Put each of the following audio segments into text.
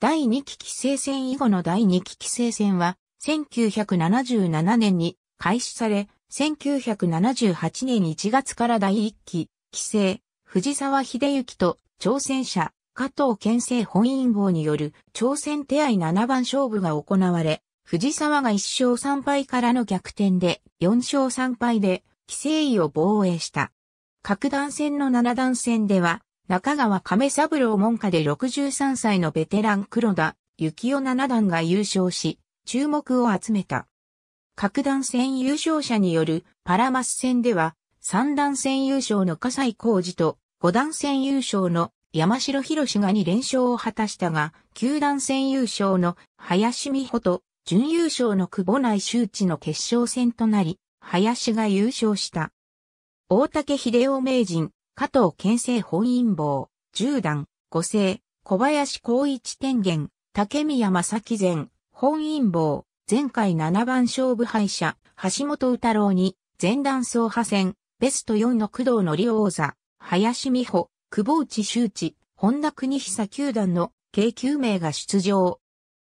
第2期棋聖戦以後の第2期棋聖戦は、1977年に開始され、1978年1月から第1期、棋聖、藤沢秀幸と挑戦者、加藤健生本因坊による挑戦手合7番勝負が行われ、藤沢が1勝3敗からの逆転で4勝3敗で棋聖位を防衛した。各段戦の7段戦では、中川亀三郎門下で63歳のベテラン黒田幸雄七段が優勝し、注目を集めた。各段戦優勝者によるパラマス戦では、三段戦優勝の笠井浩二と五段戦優勝の山城博士が2連勝を果たしたが、九段戦優勝の林美穂と準優勝の久保内周知の決勝戦となり、林が優勝した。大竹秀夫名人、加藤健生本因坊、十段、五世、小林光一天元、竹宮正樹前、本因坊、前回7番勝負敗者、橋本宇太郎に、前段走破戦、ベスト4の工藤則王座、林美穂、久保内周知、本田国久九段の計9名が出場。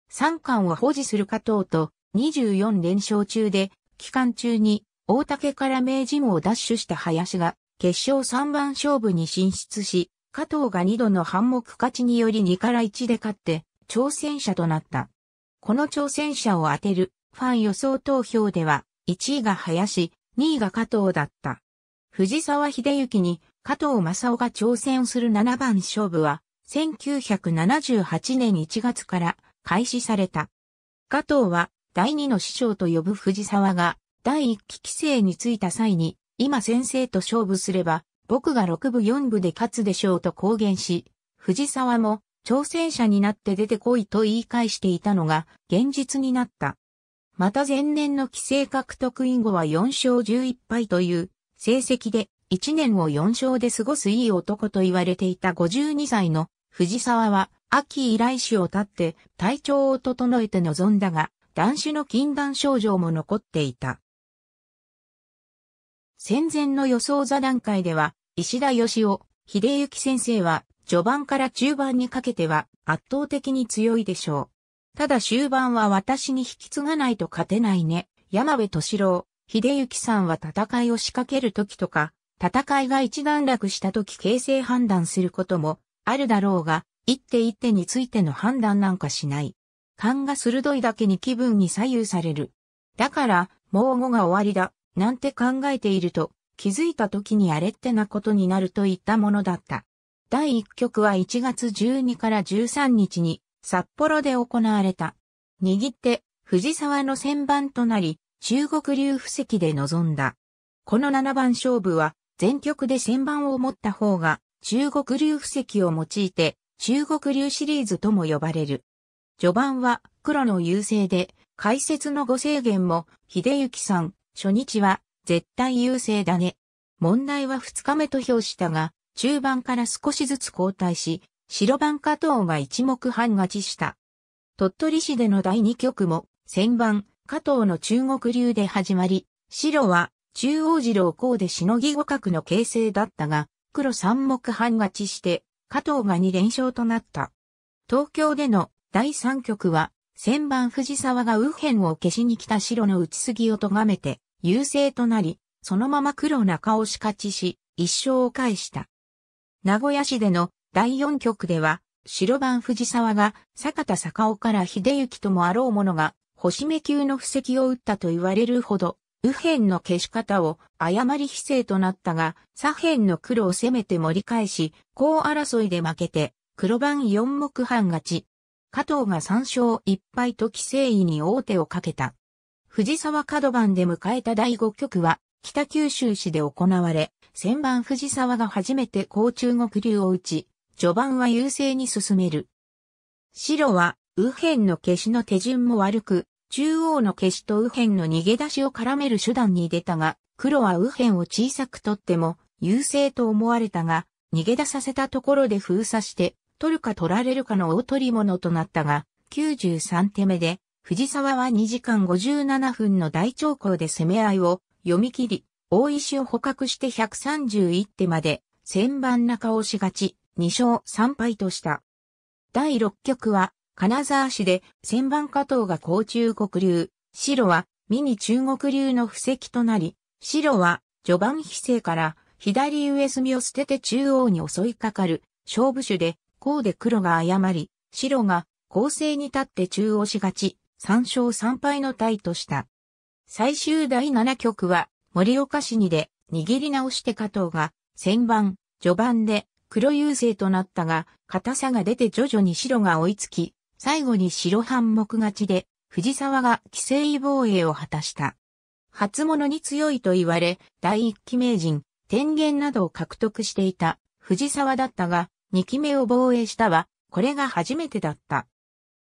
三冠を保持する加藤と24連勝中で、期間中に大竹から名人を奪取した林が決勝3番勝負に進出し、加藤が2度の反目勝ちにより2から1で勝って挑戦者となった。この挑戦者を当てるファン予想投票では1位が林、2位が加藤だった。藤沢秀幸に加藤正夫が挑戦する7番勝負は1978年1月から開始された。加藤は第2の師匠と呼ぶ藤沢が第1期規制についた際に今先生と勝負すれば、僕が6部4部で勝つでしょうと公言し、藤沢も挑戦者になって出てこいと言い返していたのが現実になった。また前年の規制獲得以後は4勝11敗という成績で1年を4勝で過ごすいい男と言われていた52歳の藤沢は秋以来死を立って体調を整えて臨んだが、断種の禁断症状も残っていた。戦前の予想座談会では、石田義雄、秀幸先生は、序盤から中盤にかけては圧倒的に強いでしょう。ただ終盤は私に引き継がないと勝てないね。山部敏郎、秀幸さんは戦いを仕掛ける時とか、戦いが一段落した時形成判断することもあるだろうが、一手一手についての判断なんかしない。勘が鋭いだけに気分に左右される。だから、もう語が終わりだ。なんて考えていると、気づいた時にあれってなことになるといったものだった。第1局は1月12から13日に札幌で行われた。握って藤沢の旋盤となり、中国流布石で臨んだ。この7番勝負は全局で旋盤を持った方が中国流布石を用いて中国流シリーズとも呼ばれる。序盤は黒の優勢で解説のご制限も秀幸さん、初日は絶対優勢だね。問題は2日目と評したが、中盤から少しずつ交代し、白番加藤が一目半勝ちした。鳥取市での第2局も、先番、加藤の中国流で始まり、白は中央次郎こうでしのぎ互角の形勢だったが、黒三目半勝ちして、加藤が2連勝となった。東京での第3局は、先番藤沢が右辺を消しに来た白の打ちすぎを咎めて、優勢となり、そのまま黒中押し勝ちし、一勝を返した。名古屋市での第四局では、白番藤沢が坂田坂尾から秀幸ともあろう者が、星目級の布石を打ったと言われるほど、右辺の消し方を誤り非正となったが、左辺の黒を攻めて盛り返し、高争いで負けて、黒番四目半勝ち。加藤が三勝一敗と規制位に王手をかけた。藤沢角番で迎えた第5局は、北九州市で行われ、先番藤沢が初めて高中国流を打ち、序盤は優勢に進める。白は、右辺の消しの手順も悪く、中央の消しと右辺の逃げ出しを絡める手段に出たが、黒は右辺を小さく取っても、優勢と思われたが、逃げ出させたところで封鎖して、取るか取られるかの大取り物となったが、93手目で、藤沢は2時間57分の大長考で攻め合いを読み切り、大石を捕獲して131手まで、千番中押し勝ち、2勝3敗とした。第6局は、金沢市で千番加藤が甲中国流、白はミニ中国流の布石となり、白は序盤非正から左上隅を捨てて中央に襲いかかる勝負手で、こうで黒が誤り、白が攻勢に立って中央しがち、3勝3敗のタイとした。最終第7局は森岡市にで握り直して加藤が先番、序盤で黒優勢となったが、硬さが出て徐々に白が追いつき、最後に白半目勝ちで藤沢が規制防衛を果たした。初物に強いと言われ、第一期名人、天元などを獲得していた藤沢だったが、二期目を防衛したは、これが初めてだった。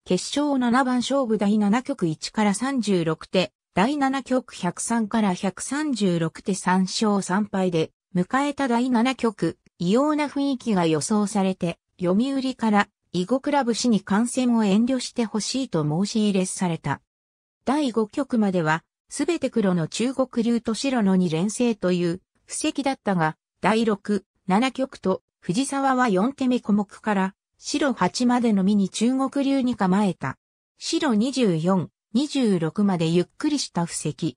決勝7番勝負第7局1から36手、第7局103から136手3勝3敗で、迎えた第7局、異様な雰囲気が予想されて、読売から囲碁クラブ氏に観戦を遠慮してほしいと申し入れされた。第5局までは、すべて黒の中国流と白の2連星という布石だったが、第6、7局と藤沢は4手目小目から白8までのミニ中国流に構えた。白24、26までゆっくりした布石。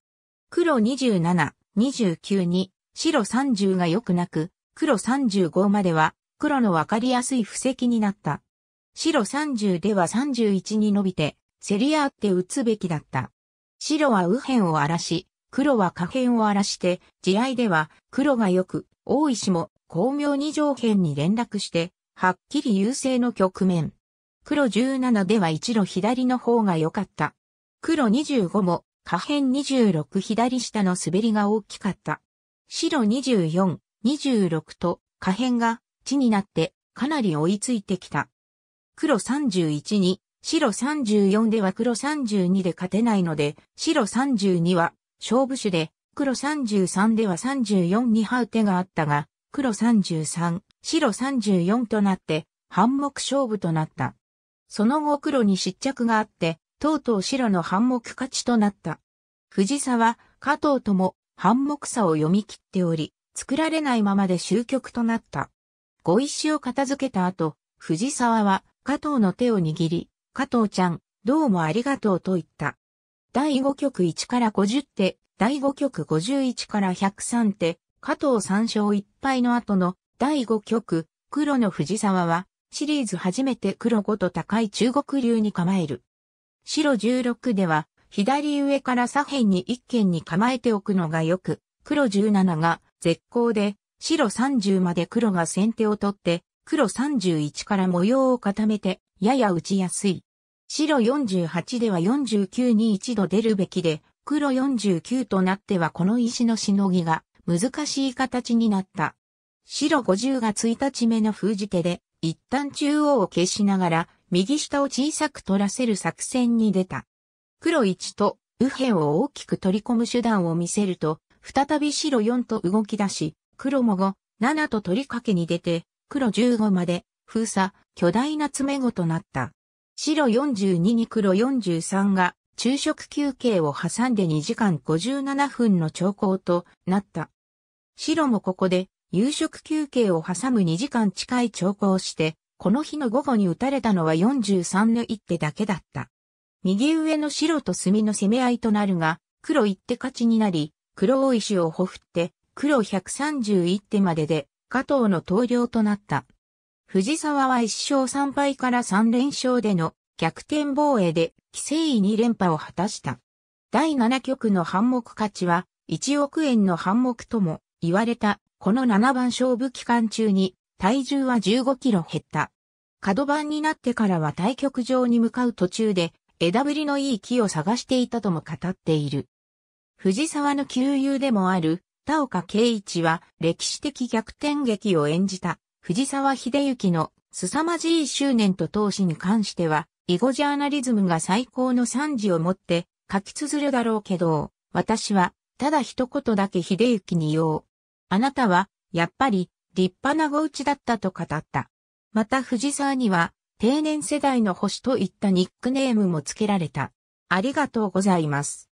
黒27、29に白30が良くなく、黒35までは黒のわかりやすい布石になった。白30では31に伸びて、競り合って打つべきだった。白は右辺を荒らし、黒は下辺を荒らして、地合では黒がよく、大石も巧妙に上辺に連絡して、はっきり優勢の局面。黒17では一路左の方が良かった。黒25も下辺26左下の滑りが大きかった。白24、26と下辺が地になってかなり追いついてきた。黒31に、白34では黒32で勝てないので、白32は勝負手で、黒33では34に這う手があったが、黒33、白34となって、半目勝負となった。その後黒に失着があって、とうとう白の半目勝ちとなった。藤沢、加藤とも半目差を読み切っており、作られないままで終局となった。ご石を片付けた後、藤沢は加藤の手を握り、加藤ちゃん、どうもありがとうと言った。第5局1から50手、第5局51から103手、加藤3勝1敗の後の第5局、黒の藤沢は、シリーズ初めて黒5と高い中国流に構える。白16では、左上から左辺に一軒に構えておくのがよく、黒17が絶好で、白30まで黒が先手を取って、黒31から模様を固めて、やや打ちやすい。白48では49に一度出るべきで、黒49となってはこの石のしのぎが難しい形になった。白50が1日目の封じ手で、一旦中央を消しながら、右下を小さく取らせる作戦に出た。黒1と右辺を大きく取り込む手段を見せると、再び白4と動き出し、黒も5、7と取り掛けに出て、黒15まで、封鎖、巨大な詰め子となった。白42に黒43が昼食休憩を挟んで2時間57分の長考となった。白もここで夕食休憩を挟む2時間近い長考して、この日の午後に打たれたのは43の一手だけだった。右上の白と墨の攻め合いとなるが、黒一手勝ちになり、黒大石をほふって、黒131手までで加藤の投了となった。藤沢は1勝3敗から3連勝での逆転防衛で規制位2連覇を果たした。第7局の半目勝ちは1億円の半目とも言われたこの7番勝負期間中に体重は15キロ減った。角番になってからは対局場に向かう途中で枝ぶりのいい木を探していたとも語っている。藤沢の旧友でもある田岡圭一は歴史的逆転劇を演じた藤沢秀幸の凄まじい執念と闘志に関しては、囲碁ジャーナリズムが最高の賛辞をもって書き綴るだろうけど、私はただ一言だけ秀幸に言おう。あなたはやっぱり立派なごうちだったと語った。また藤沢には定年世代の星といったニックネームも付けられた。ありがとうございます。